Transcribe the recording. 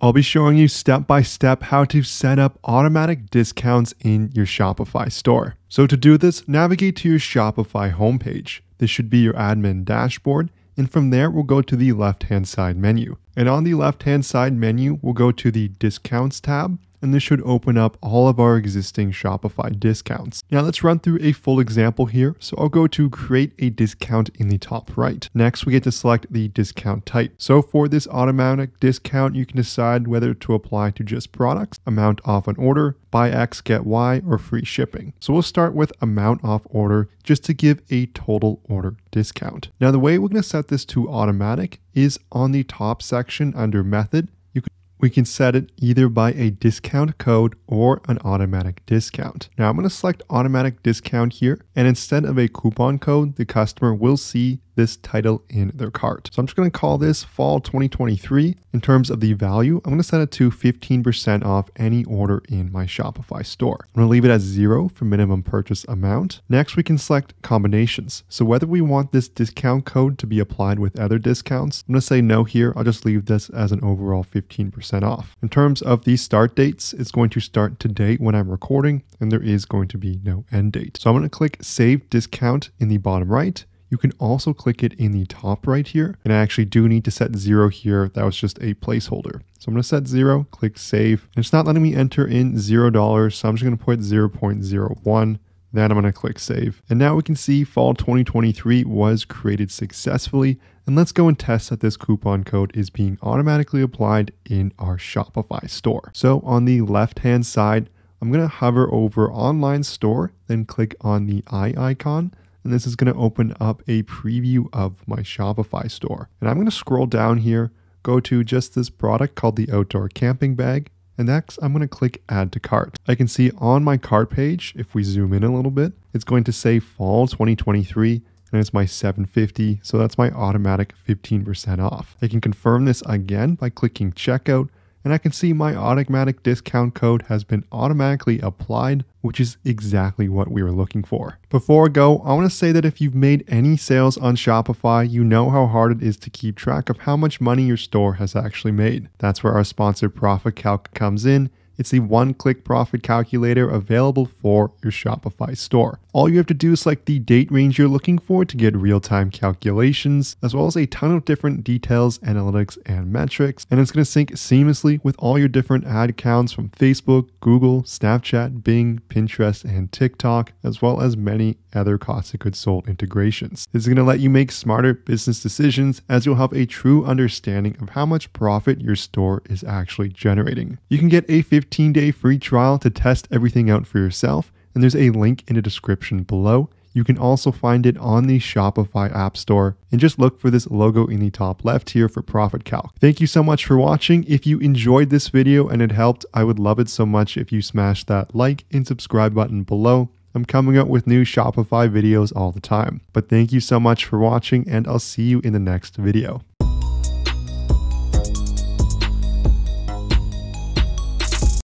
I'll be showing you step by step how to set up automatic discounts in your Shopify store. So to do this, navigate to your Shopify homepage. This should be your admin dashboard. And from there, we'll go to the left hand side menu. And on the left hand side menu, we'll go to the discounts tab and this should open up all of our existing Shopify discounts. Now let's run through a full example here. So I'll go to create a discount in the top right. Next, we get to select the discount type. So for this automatic discount, you can decide whether to apply to just products, amount off an order, buy X, get Y, or free shipping. So we'll start with amount off order just to give a total order discount. Now the way we're going to set this to automatic is on the top section under method we can set it either by a discount code or an automatic discount. Now I'm going to select automatic discount here and instead of a coupon code, the customer will see this title in their cart. So I'm just going to call this fall 2023. In terms of the value, I'm going to set it to 15% off any order in my Shopify store. I'm going to leave it as zero for minimum purchase amount. Next, we can select combinations. So whether we want this discount code to be applied with other discounts, I'm going to say no here. I'll just leave this as an overall 15% off. In terms of the start dates, it's going to start today when I'm recording, and there is going to be no end date. So I'm going to click save discount in the bottom right you can also click it in the top right here. And I actually do need to set zero here. That was just a placeholder. So I'm going to set zero, click save. And it's not letting me enter in zero dollars. So I'm just going to put 0.01. Then I'm going to click save. And now we can see fall 2023 was created successfully. And let's go and test that this coupon code is being automatically applied in our Shopify store. So on the left hand side, I'm going to hover over online store, then click on the eye icon and this is going to open up a preview of my Shopify store. And I'm going to scroll down here, go to just this product called the outdoor camping bag. And next, I'm going to click add to cart. I can see on my cart page, if we zoom in a little bit, it's going to say fall 2023 and it's my 750 so that's my automatic 15% off i can confirm this again by clicking checkout and I can see my automatic discount code has been automatically applied, which is exactly what we were looking for. Before I go, I want to say that if you've made any sales on Shopify, you know how hard it is to keep track of how much money your store has actually made. That's where our sponsored Profit Calc comes in it's the one click profit calculator available for your Shopify store. All you have to do is select the date range you're looking for to get real time calculations, as well as a ton of different details, analytics, and metrics. And it's going to sync seamlessly with all your different ad accounts from Facebook, Google, Snapchat, Bing, Pinterest, and TikTok, as well as many other cost of goods sold integrations. This is going to let you make smarter business decisions as you'll have a true understanding of how much profit your store is actually generating. You can get a 50 15 day free trial to test everything out for yourself, and there's a link in the description below. You can also find it on the Shopify App Store and just look for this logo in the top left here for Profit Calc. Thank you so much for watching. If you enjoyed this video and it helped, I would love it so much if you smash that like and subscribe button below. I'm coming up with new Shopify videos all the time. But thank you so much for watching and I'll see you in the next video.